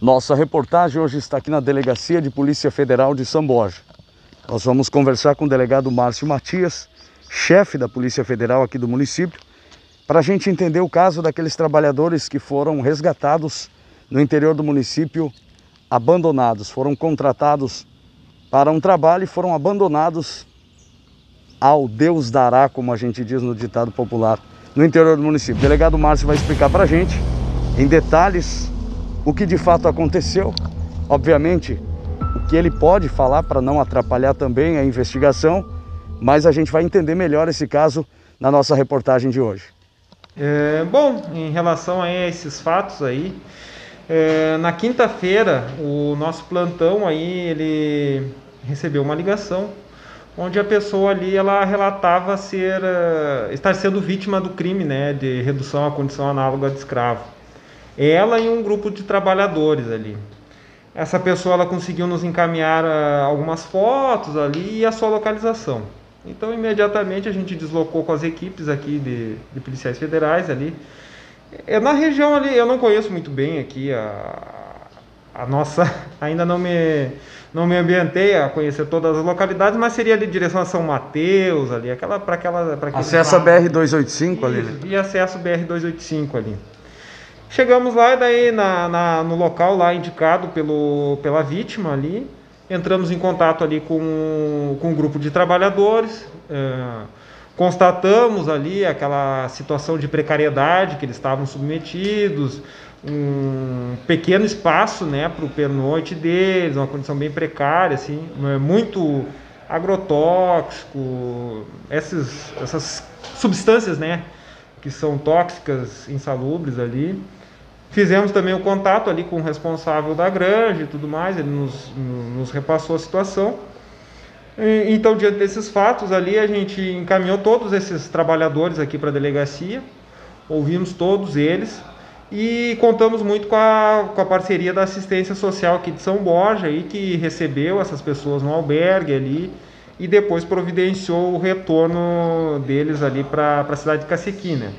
Nossa reportagem hoje está aqui na Delegacia de Polícia Federal de São. Nós vamos conversar com o delegado Márcio Matias, chefe da Polícia Federal aqui do município, para a gente entender o caso daqueles trabalhadores que foram resgatados no interior do município, abandonados, foram contratados para um trabalho e foram abandonados ao Deus dará, como a gente diz no ditado popular, no interior do município. O delegado Márcio vai explicar para a gente, em detalhes, o que de fato aconteceu. Obviamente, o que ele pode falar para não atrapalhar também a investigação, mas a gente vai entender melhor esse caso na nossa reportagem de hoje. É, bom, em relação a esses fatos aí, é, na quinta-feira o nosso plantão aí ele recebeu uma ligação onde a pessoa ali ela relatava ser uh, estar sendo vítima do crime, né, de redução à condição análoga de escravo. Ela e um grupo de trabalhadores ali. Essa pessoa ela conseguiu nos encaminhar uh, algumas fotos ali e a sua localização. Então imediatamente a gente deslocou com as equipes aqui de, de policiais federais ali. É na região ali, eu não conheço muito bem aqui a, a nossa, ainda não me não me ambientei a conhecer todas as localidades, mas seria ali direção a São Mateus, ali, aquela para aquela para Acesso a BR 285 ali. Né? E acesso BR 285 ali. Chegamos lá daí na, na, no local lá indicado pelo, pela vítima ali, entramos em contato ali com, com um grupo de trabalhadores, é, constatamos ali aquela situação de precariedade que eles estavam submetidos, um pequeno espaço né, para o pernoite deles, uma condição bem precária, assim, é muito agrotóxico, essas, essas substâncias né, que são tóxicas, insalubres ali. Fizemos também o contato ali com o responsável da granja e tudo mais, ele nos, nos repassou a situação. E, então, diante desses fatos ali, a gente encaminhou todos esses trabalhadores aqui para a delegacia, ouvimos todos eles, e contamos muito com a, com a parceria da assistência social aqui de São Borja, aí, que recebeu essas pessoas no albergue ali e depois providenciou o retorno deles ali para a cidade de Cacequi, né?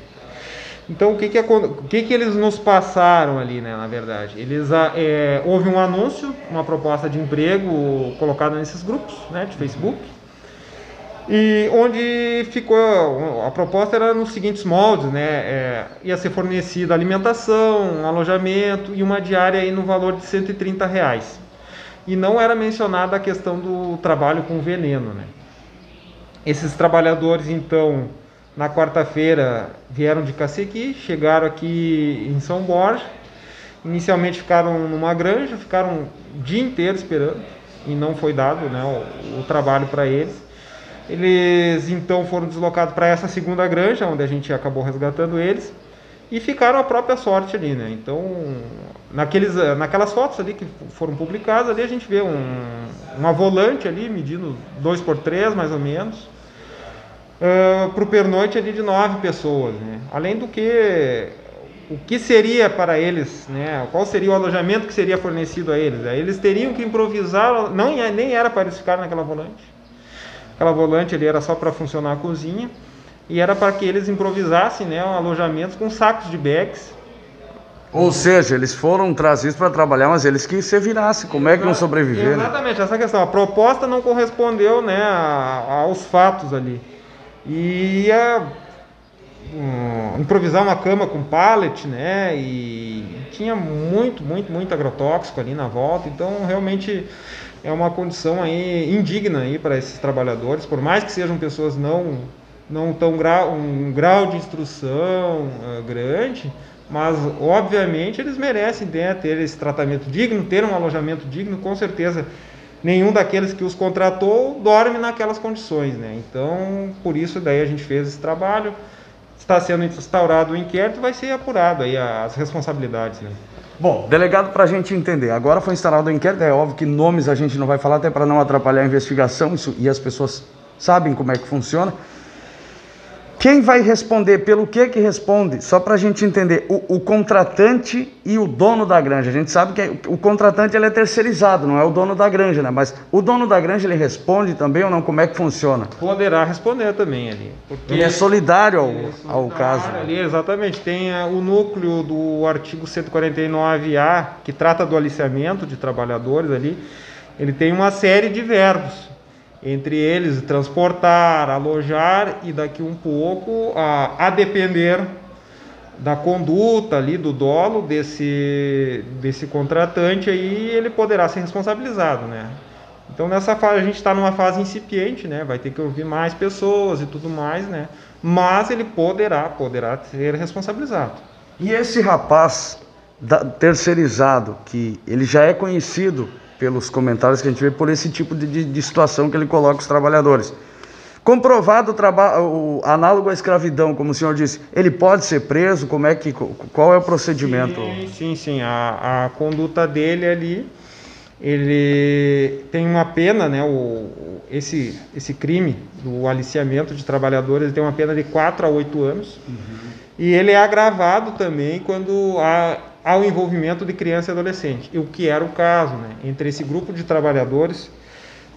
Então, o que que, o que que eles nos passaram ali, né, na verdade? Eles, ah, é, houve um anúncio, uma proposta de emprego colocada nesses grupos né, de Facebook, e onde ficou a proposta era nos seguintes moldes, né? É, ia ser fornecida alimentação, um alojamento e uma diária aí no valor de 130 reais. E não era mencionada a questão do trabalho com veneno, né? Esses trabalhadores então na quarta-feira vieram de Cacequi, chegaram aqui em São Borja. Inicialmente ficaram numa granja, ficaram o dia inteiro esperando e não foi dado né, o, o trabalho para eles. Eles então foram deslocados para essa segunda granja, onde a gente acabou resgatando eles, e ficaram a própria sorte ali, né? Então, naqueles, naquelas fotos ali que foram publicadas, ali a gente vê um, uma volante ali, medindo 2 por 3 mais ou menos, uh, para o pernoite ali de nove pessoas, né? Além do que o que seria para eles, né? Qual seria o alojamento que seria fornecido a eles? Eles teriam que improvisar, não nem era para eles ficarem naquela volante Aquela volante ali era só para funcionar a cozinha e era para que eles improvisassem né, um alojamentos com sacos de bags. Ou seja, eles foram trazidos para trabalhar, mas eles que se virassem, como é que vão sobreviver? Né? Exatamente, né? essa questão. A proposta não correspondeu né, aos fatos ali. E ia um, improvisar uma cama com pallet, né? E tinha muito, muito, muito agrotóxico ali na volta. Então, realmente é uma condição aí indigna aí para esses trabalhadores, por mais que sejam pessoas não não tão grau, um grau de instrução uh, grande, mas obviamente eles merecem né, ter esse tratamento digno, ter um alojamento digno, com certeza nenhum daqueles que os contratou dorme naquelas condições, né? Então, por isso daí a gente fez esse trabalho, está sendo instaurado o inquérito, vai ser apurado aí as responsabilidades, né? Bom, delegado, para a gente entender, agora foi instalado o inquérito, é óbvio que nomes a gente não vai falar, até para não atrapalhar a investigação, isso, e as pessoas sabem como é que funciona. Quem vai responder? Pelo que que responde? Só para a gente entender, o, o, contratante e o dono da granja. A gente sabe que o contratante ele é terceirizado, não é o dono da granja, né? Mas o dono da granja ele responde também ou não? Como é que funciona? Poderá responder também ali. Ele é solidário ao, é solidário ao caso. Ali, exatamente. Tem uh, o núcleo do artigo 149A, que trata do aliciamento de trabalhadores ali. Ele tem uma série de verbos entre eles transportar, alojar e daqui um pouco, a, a depender da conduta ali do dolo desse, desse contratante, aí ele poderá ser responsabilizado, né? Então nessa fase a gente está numa fase incipiente, né? Vai ter que ouvir mais pessoas e tudo mais, né? Mas ele poderá, poderá ser responsabilizado. E esse rapaz da, terceirizado, que ele já é conhecido pelos comentários que a gente vê, por esse tipo de, de situação que ele coloca os trabalhadores. Comprovado o, o análogo à escravidão, como o senhor disse, ele pode ser preso? Como é que, qual é o procedimento? Sim, sim, sim. A, a conduta dele ali, ele tem uma pena, né? O, esse, esse crime do aliciamento de trabalhadores ele tem uma pena de 4 a 8 anos. Uhum. E ele é agravado também quando há ao envolvimento de criança e adolescente, o que era o caso. Né? Entre esse grupo de trabalhadores,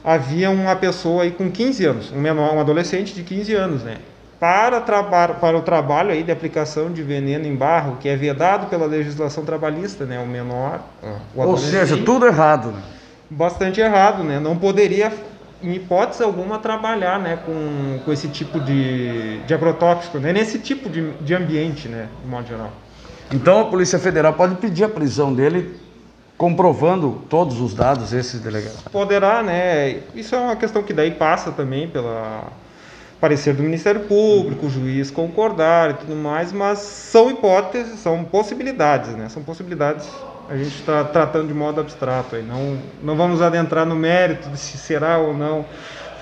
havia uma pessoa aí com 15 anos, um menor, um adolescente de 15 anos, né? Para, para o trabalho aí de aplicação de veneno em barro, que é vedado pela legislação trabalhista, né? O menor, o Ou seja, tudo errado. Né? Bastante errado, né? Não poderia, em hipótese alguma, trabalhar, né? Com, com esse tipo de, de agrotóxico, né? Nesse tipo de, de ambiente, né? De modo geral. Então a Polícia Federal pode pedir a prisão dele comprovando todos os dados esses delegados. Poderá, né? Isso é uma questão que daí passa também pela parecer do Ministério Público, o juiz concordar e tudo mais, mas são hipóteses, são possibilidades, né? São possibilidades. A gente está tratando de modo abstrato aí. Não, não vamos adentrar no mérito de se será ou não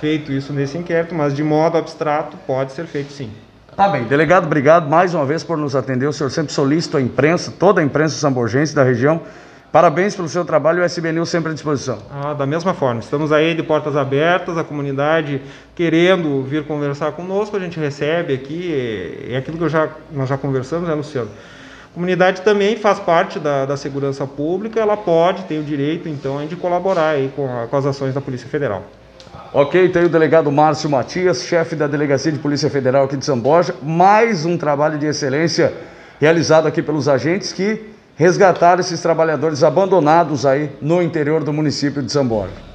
feito isso nesse inquérito, mas de modo abstrato pode ser feito sim. Tá bem, delegado, obrigado mais uma vez por nos atender. O senhor sempre solicita a imprensa, toda a imprensa samborgense da região. Parabéns pelo seu trabalho e o SB News sempre à disposição. Ah, da mesma forma, estamos aí de portas abertas, a comunidade querendo vir conversar conosco, a gente recebe aqui, é aquilo que já, nós já conversamos, né, Luciano? A comunidade também faz parte da, da segurança pública, ela pode, tem o direito, então, de colaborar aí com, com as ações da Polícia Federal. Ok, tem o delegado Márcio Matias, chefe da Delegacia de Polícia Federal aqui de São Borja. Mais um trabalho de excelência realizado aqui pelos agentes que resgataram esses trabalhadores abandonados aí no interior do município de São Borja.